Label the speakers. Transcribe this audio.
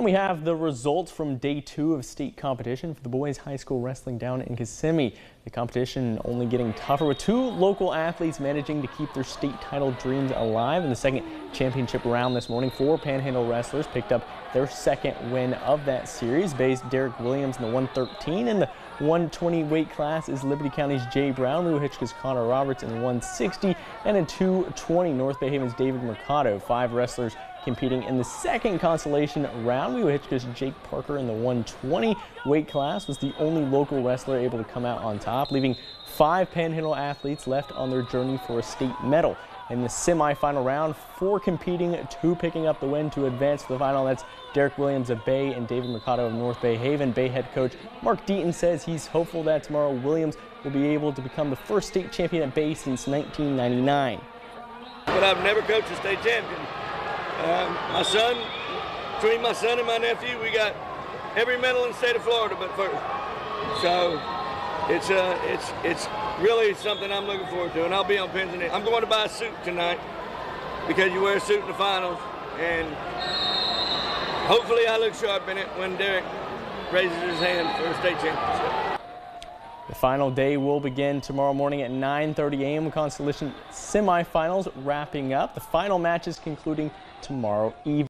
Speaker 1: And we have the results from day two of state competition for the boys high school wrestling down in Kissimmee. The competition only getting tougher with two local athletes managing to keep their state title dreams alive. In the second championship round this morning, four Panhandle wrestlers picked up their second win of that series. Bay's Derek Williams in the 113 and the 120 weight class is Liberty County's Jay Brown, Wewahitchka's Connor Roberts in 160 and in 220 North Bay Haven's David Mercado. Five wrestlers competing in the second consolation round. Wewahitchka's Jake Parker in the 120 weight class was the only local wrestler able to come out on top, leaving five Panhandle athletes left on their journey for a state medal in the semifinal round. Four competing, two picking up the win to advance to the final. That's Derek Williams of Bay and David Mercado of North Bay Haven. Bay head coach Mark Deaton says he's hopeful that tomorrow Williams will be able to become the first state champion at Bay since 1999.
Speaker 2: But I've never coached a state champion. Um, my son, between my son and my nephew, we got every medal in the state of Florida but first. So it's uh, it's it's really something I'm looking forward to, and I'll be on pins and needles. I'm going to buy a suit tonight because you wear a suit in the finals, and hopefully I look sharp in it when Derek raises his hand for a state championship.
Speaker 1: The final day will begin tomorrow morning at 9:30 a.m. Consolation semifinals wrapping up. The final matches concluding tomorrow evening.